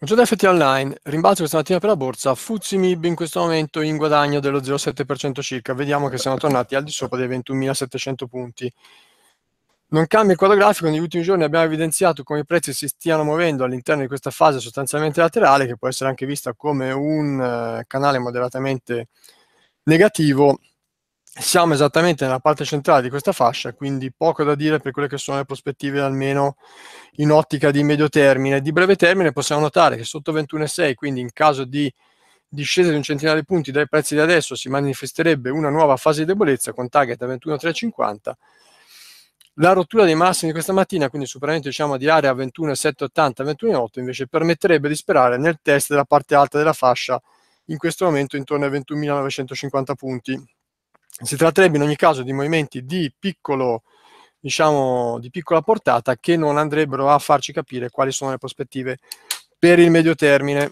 Buongiorno FT Online, rimbalzo questa mattina per la borsa, Fuzzi Mib in questo momento in guadagno dello 0,7% circa, vediamo che siamo tornati al di sopra dei 21.700 punti. Non cambia il quadro grafico, negli ultimi giorni abbiamo evidenziato come i prezzi si stiano muovendo all'interno di questa fase sostanzialmente laterale, che può essere anche vista come un uh, canale moderatamente negativo, siamo esattamente nella parte centrale di questa fascia, quindi poco da dire per quelle che sono le prospettive almeno in ottica di medio termine. Di breve termine possiamo notare che sotto 21,6, quindi in caso di discesa di un centinaio di punti dai prezzi di adesso, si manifesterebbe una nuova fase di debolezza con target a 21,350. La rottura dei massimi di questa mattina, quindi superamento diciamo, di area 21,780, 21,8, invece permetterebbe di sperare nel test della parte alta della fascia in questo momento intorno ai 21.950 punti. Si tratterebbe in ogni caso di movimenti di piccolo, diciamo, di piccola portata che non andrebbero a farci capire quali sono le prospettive per il medio termine.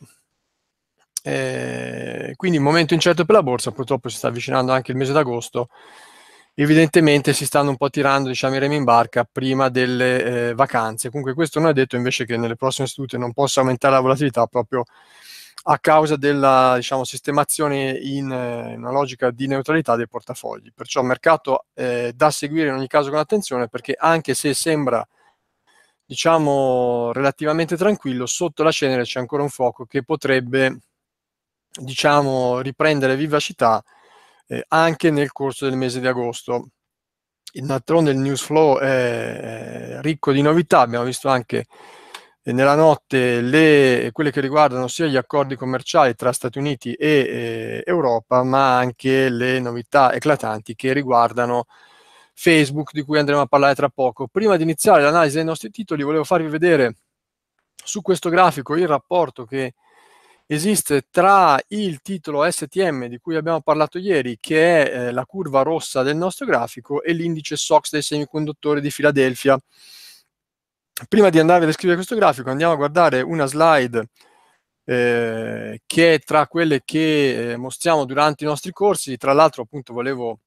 Eh, quindi momento incerto per la borsa, purtroppo si sta avvicinando anche il mese d'agosto. Evidentemente si stanno un po' tirando diciamo, i remi in barca prima delle eh, vacanze. Comunque, questo non è detto invece che nelle prossime sedute non possa aumentare la volatilità proprio a causa della diciamo, sistemazione in, eh, in, una logica di neutralità dei portafogli. Perciò mercato eh, da seguire in ogni caso con attenzione perché anche se sembra diciamo relativamente tranquillo, sotto la cenere c'è ancora un fuoco che potrebbe diciamo riprendere vivacità eh, anche nel corso del mese di agosto. D'altronde il news flow è ricco di novità, abbiamo visto anche nella notte le, quelle che riguardano sia gli accordi commerciali tra Stati Uniti e eh, Europa, ma anche le novità eclatanti che riguardano Facebook, di cui andremo a parlare tra poco. Prima di iniziare l'analisi dei nostri titoli, volevo farvi vedere su questo grafico il rapporto che esiste tra il titolo STM di cui abbiamo parlato ieri, che è eh, la curva rossa del nostro grafico, e l'indice SOX dei semiconduttori di Filadelfia prima di andare a descrivere questo grafico, andiamo a guardare una slide eh, che è tra quelle che eh, mostriamo durante i nostri corsi. Tra l'altro, appunto, volevo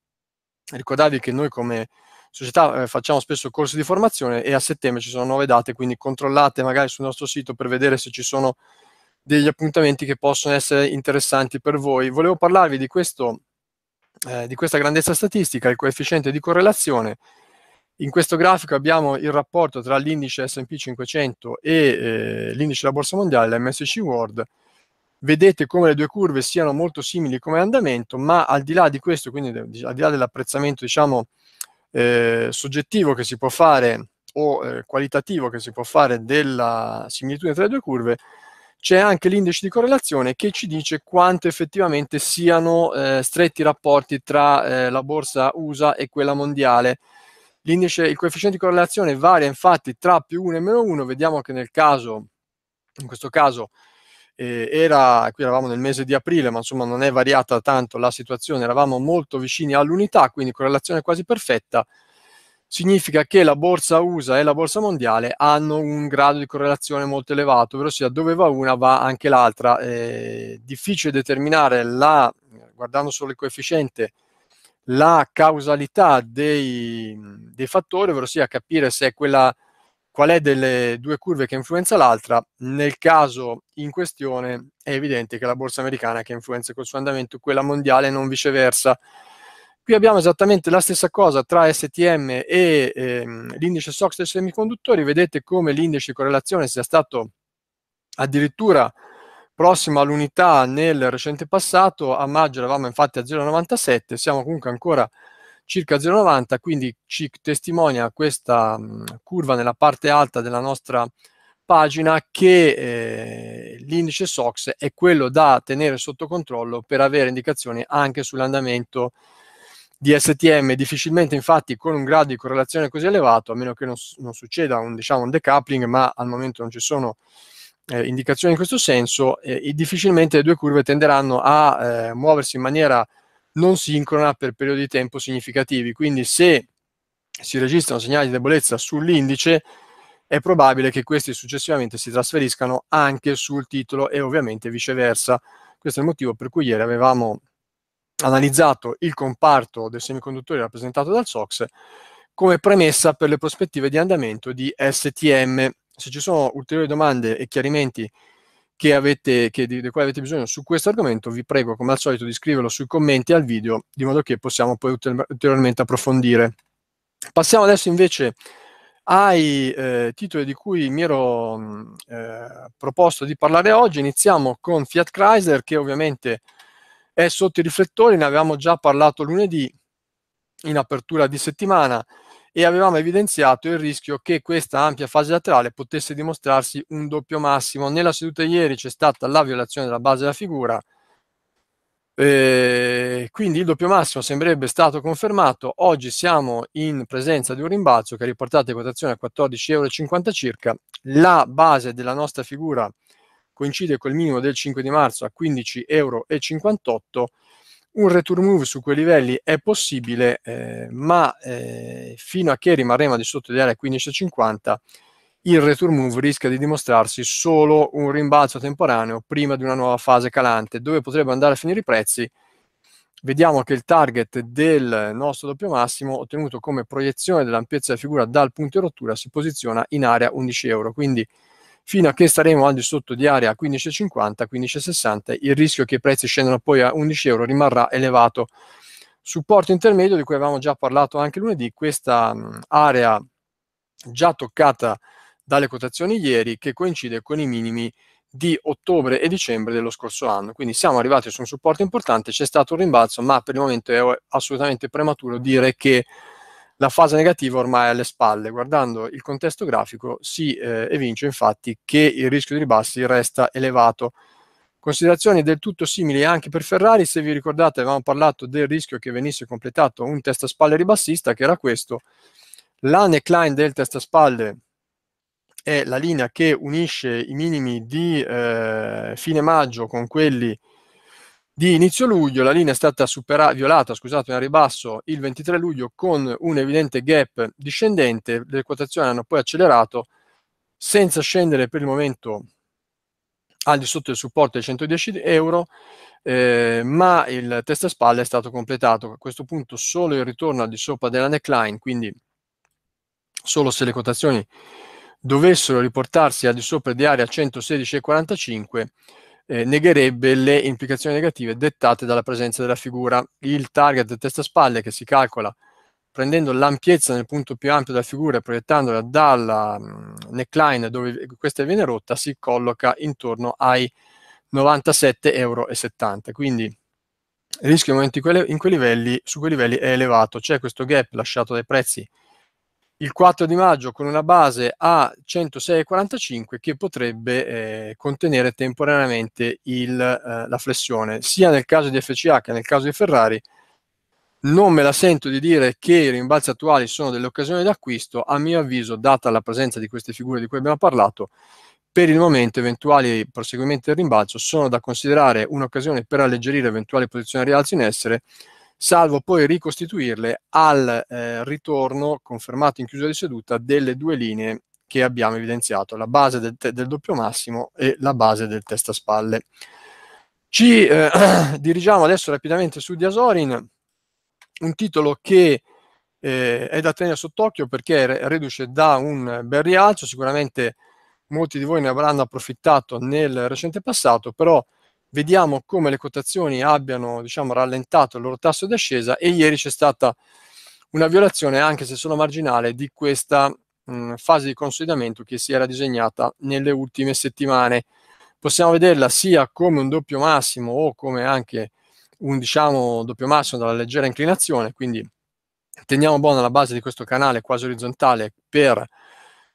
ricordarvi che noi come società eh, facciamo spesso corsi di formazione e a settembre ci sono nuove date, quindi controllate magari sul nostro sito per vedere se ci sono degli appuntamenti che possono essere interessanti per voi. Volevo parlarvi di, questo, eh, di questa grandezza statistica, il coefficiente di correlazione in questo grafico abbiamo il rapporto tra l'indice S&P 500 e eh, l'indice della borsa mondiale, l'MSC World. Vedete come le due curve siano molto simili come andamento, ma al di là di questo, quindi al di là dell'apprezzamento diciamo, eh, soggettivo che si può fare o eh, qualitativo che si può fare della similitudine tra le due curve, c'è anche l'indice di correlazione che ci dice quanto effettivamente siano eh, stretti i rapporti tra eh, la borsa USA e quella mondiale L'indice, il coefficiente di correlazione varia infatti tra più 1 e meno 1, vediamo che nel caso, in questo caso eh, era, qui eravamo nel mese di aprile, ma insomma non è variata tanto la situazione, eravamo molto vicini all'unità, quindi correlazione quasi perfetta, significa che la borsa USA e la borsa mondiale hanno un grado di correlazione molto elevato, ovvero sia dove va una va anche l'altra. È difficile determinare la, guardando solo il coefficiente, la causalità dei, dei fattori, ovvero sia capire se è quella, qual è delle due curve che influenza l'altra. Nel caso in questione è evidente che la borsa americana che influenza col suo andamento quella mondiale e non viceversa. Qui abbiamo esattamente la stessa cosa tra STM e ehm, l'indice SOX dei semiconduttori. Vedete come l'indice di correlazione sia stato addirittura prossimo all'unità nel recente passato, a maggio eravamo infatti a 0,97, siamo comunque ancora circa 0,90, quindi ci testimonia questa mh, curva nella parte alta della nostra pagina che eh, l'indice SOX è quello da tenere sotto controllo per avere indicazioni anche sull'andamento di STM. Difficilmente infatti con un grado di correlazione così elevato, a meno che non, non succeda un, diciamo, un decoupling, ma al momento non ci sono eh, indicazioni in questo senso, eh, difficilmente le due curve tenderanno a eh, muoversi in maniera non sincrona per periodi di tempo significativi. Quindi se si registrano segnali di debolezza sull'indice, è probabile che questi successivamente si trasferiscano anche sul titolo e ovviamente viceversa. Questo è il motivo per cui ieri avevamo analizzato il comparto dei semiconduttori rappresentato dal SOX come premessa per le prospettive di andamento di STM se ci sono ulteriori domande e chiarimenti che avete, che di, di cui avete bisogno su questo argomento, vi prego come al solito di scriverlo sui commenti al video, di modo che possiamo poi ulteriormente approfondire. Passiamo adesso invece ai eh, titoli di cui mi ero mm, eh, proposto di parlare oggi. Iniziamo con Fiat Chrysler, che ovviamente è sotto i riflettori, ne avevamo già parlato lunedì in apertura di settimana e avevamo evidenziato il rischio che questa ampia fase laterale potesse dimostrarsi un doppio massimo. Nella seduta ieri c'è stata la violazione della base della figura, eh, quindi il doppio massimo sembrerebbe stato confermato. Oggi siamo in presenza di un rimbalzo che ha riportato quotazione a 14,50 euro circa. La base della nostra figura coincide col minimo del 5 di marzo a 15,58 euro un return move su quei livelli è possibile, eh, ma eh, fino a che rimarremo di sotto di area 15,50 il return move rischia di dimostrarsi solo un rimbalzo temporaneo prima di una nuova fase calante. Dove potrebbero andare a finire i prezzi? Vediamo che il target del nostro doppio massimo, ottenuto come proiezione dell'ampiezza della figura dal punto di rottura, si posiziona in area 11 euro. Quindi fino a che staremo al di sotto di area 15,50, 15,60, il rischio che i prezzi scendano poi a 11 euro rimarrà elevato. Supporto intermedio di cui avevamo già parlato anche lunedì, questa area già toccata dalle quotazioni ieri che coincide con i minimi di ottobre e dicembre dello scorso anno. Quindi siamo arrivati su un supporto importante, c'è stato un rimbalzo, ma per il momento è assolutamente prematuro dire che la fase negativa ormai è alle spalle. Guardando il contesto grafico si eh, evince infatti che il rischio di ribassi resta elevato. Considerazioni del tutto simili anche per Ferrari, se vi ricordate avevamo parlato del rischio che venisse completato un testa spalle ribassista, che era questo. La neckline del testa spalle è la linea che unisce i minimi di eh, fine maggio con quelli di inizio luglio, la linea è stata supera- violata scusate, a ribasso il 23 luglio con un evidente gap discendente, le quotazioni hanno poi accelerato senza scendere per il momento al di sotto del supporto dei 110 euro, eh, ma il testa a spalle è stato completato. A questo punto solo il ritorno al di sopra della neckline, quindi solo se le quotazioni dovessero riportarsi al di sopra di area 116,45 eh, negherebbe le implicazioni negative dettate dalla presenza della figura. Il target testa-spalle che si calcola prendendo l'ampiezza nel punto più ampio della figura e proiettandola dalla um, neckline dove questa viene rotta si colloca intorno ai 97,70 euro. Quindi il rischio in quei livelli, su quei livelli è elevato. C'è questo gap lasciato dai prezzi il 4 di maggio con una base a 106,45 che potrebbe eh, contenere temporaneamente il, eh, la flessione. Sia nel caso di FCA che nel caso di Ferrari non me la sento di dire che i rimbalzi attuali sono delle occasioni d'acquisto, a mio avviso, data la presenza di queste figure di cui abbiamo parlato, per il momento eventuali proseguimenti del rimbalzo sono da considerare un'occasione per alleggerire eventuali posizioni di rialzo in essere salvo poi ricostituirle al eh, ritorno confermato in chiusura di seduta delle due linee che abbiamo evidenziato, la base del, del doppio massimo e la base del testa spalle. Ci eh, dirigiamo adesso rapidamente su Diasorin, un titolo che eh, è da tenere sott'occhio perché reduce da un bel rialzo, sicuramente molti di voi ne avranno approfittato nel recente passato, però vediamo come le quotazioni abbiano diciamo, rallentato il loro tasso di ascesa e ieri c'è stata una violazione, anche se solo marginale, di questa mh, fase di consolidamento che si era disegnata nelle ultime settimane. Possiamo vederla sia come un doppio massimo o come anche un diciamo, doppio massimo dalla leggera inclinazione, quindi teniamo buona la base di questo canale quasi orizzontale per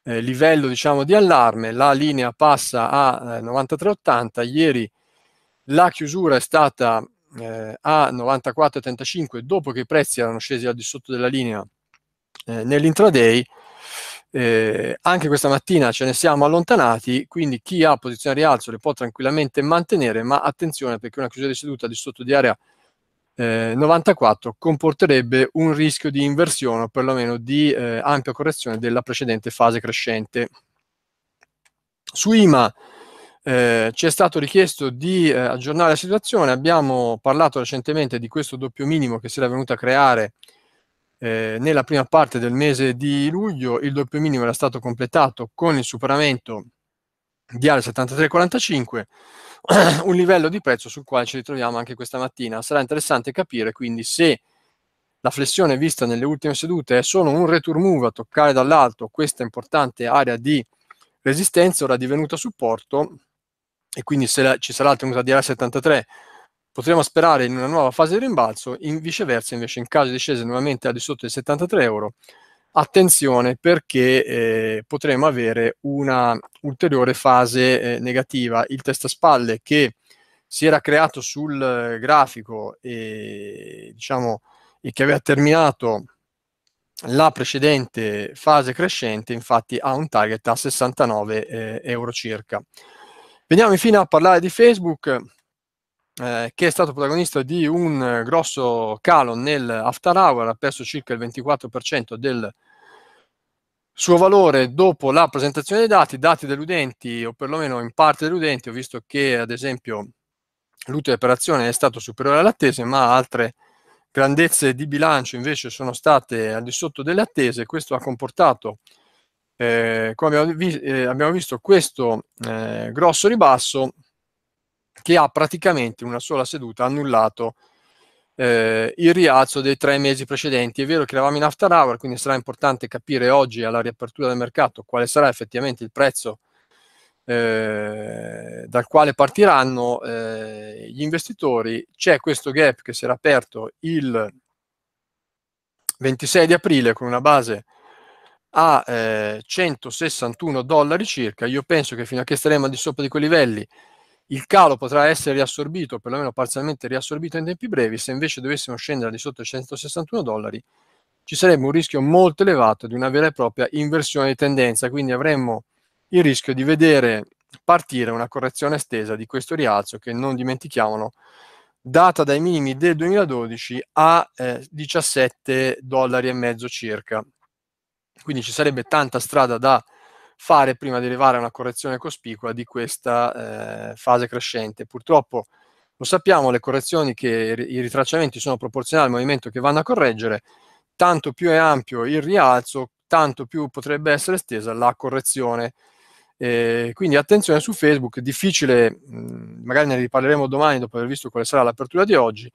eh, livello diciamo, di allarme, la linea passa a eh, 93,80, ieri la chiusura è stata eh, a 94,35 dopo che i prezzi erano scesi al di sotto della linea eh, nell'intraday. Eh, anche questa mattina ce ne siamo allontanati, quindi chi ha posizione rialzo le può tranquillamente mantenere, ma attenzione perché una chiusura di seduta di sotto di area 94 eh, comporterebbe un rischio di inversione o perlomeno di eh, ampia correzione della precedente fase crescente. Su IMA eh, ci è stato richiesto di eh, aggiornare la situazione, abbiamo parlato recentemente di questo doppio minimo che si era venuto a creare eh, nella prima parte del mese di luglio, il doppio minimo era stato completato con il superamento di area 73,45, un livello di prezzo sul quale ci ritroviamo anche questa mattina. Sarà interessante capire quindi se la flessione vista nelle ultime sedute è solo un return move a toccare dall'alto questa importante area di resistenza, ora divenuta supporto, e quindi se la, ci sarà la tenuta di area 73 potremo sperare in una nuova fase di rimbalzo, in viceversa invece in caso di scesa nuovamente al di sotto dei 73 euro, attenzione perché eh, potremo avere una ulteriore fase eh, negativa. Il testaspalle che si era creato sul eh, grafico e, diciamo, e che aveva terminato la precedente fase crescente, infatti ha un target a 69 eh, euro circa. Veniamo infine a parlare di Facebook eh, che è stato protagonista di un grosso calo nel after hour, ha perso circa il 24% del suo valore dopo la presentazione dei dati, dati degli utenti o perlomeno in parte degli utenti, ho visto che ad esempio l'utile per azione è stato superiore alle attese, ma altre grandezze di bilancio invece sono state al di sotto delle attese, questo ha comportato, eh, come abbiamo, vi- eh, abbiamo, visto, questo eh, grosso ribasso che ha praticamente in una sola seduta annullato eh, il rialzo dei tre mesi precedenti. È vero che eravamo in after hour, quindi sarà importante capire oggi alla riapertura del mercato quale sarà effettivamente il prezzo eh, dal quale partiranno eh, gli investitori. C'è questo gap che si era aperto il 26 di aprile con una base a 161 eh, dollari circa. Io penso che fino a che staremo al di sopra di quei livelli il calo potrà essere riassorbito, perlomeno parzialmente riassorbito in tempi brevi, se invece dovessimo scendere di sotto i 161 dollari, ci sarebbe un rischio molto elevato di una vera e propria inversione di tendenza, quindi avremmo il rischio di vedere partire una correzione estesa di questo rialzo che non dimentichiamolo data dai minimi del 2012 a eh, 17 dollari e mezzo circa. Quindi ci sarebbe tanta strada da fare prima di arrivare a una correzione cospicua di questa eh, fase crescente. Purtroppo lo sappiamo, le correzioni che i ritracciamenti sono proporzionali al movimento che vanno a correggere, tanto più è ampio il rialzo, tanto più potrebbe essere estesa la correzione. Eh, quindi attenzione su Facebook, difficile, mh, magari ne riparleremo domani dopo aver visto quale sarà l'apertura di oggi,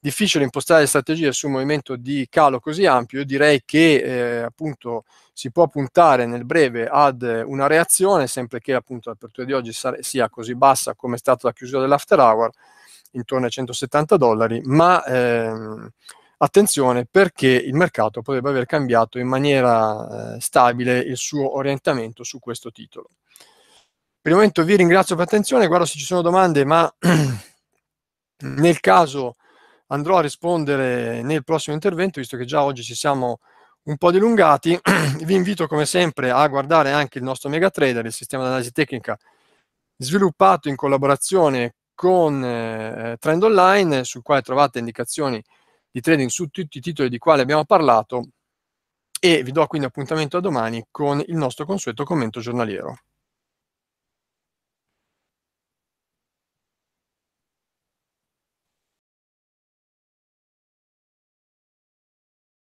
difficile impostare strategie su un movimento di calo così ampio, io direi che eh, appunto si può puntare nel breve ad una reazione, sempre che appunto l'apertura di oggi sia così bassa come è stata la chiusura dell'after hour, intorno ai 170 dollari, ma ehm, attenzione perché il mercato potrebbe aver cambiato in maniera eh, stabile il suo orientamento su questo titolo. Per il momento vi ringrazio per l'attenzione, guardo se ci sono domande, ma nel caso andrò a rispondere nel prossimo intervento, visto che già oggi ci siamo un po' dilungati. Vi invito come sempre a guardare anche il nostro MegaTrader, il sistema di analisi tecnica sviluppato in collaborazione con eh, Trend Online, sul quale trovate indicazioni di trading su tutti i titoli di quali abbiamo parlato e vi do quindi appuntamento a domani con il nostro consueto commento giornaliero.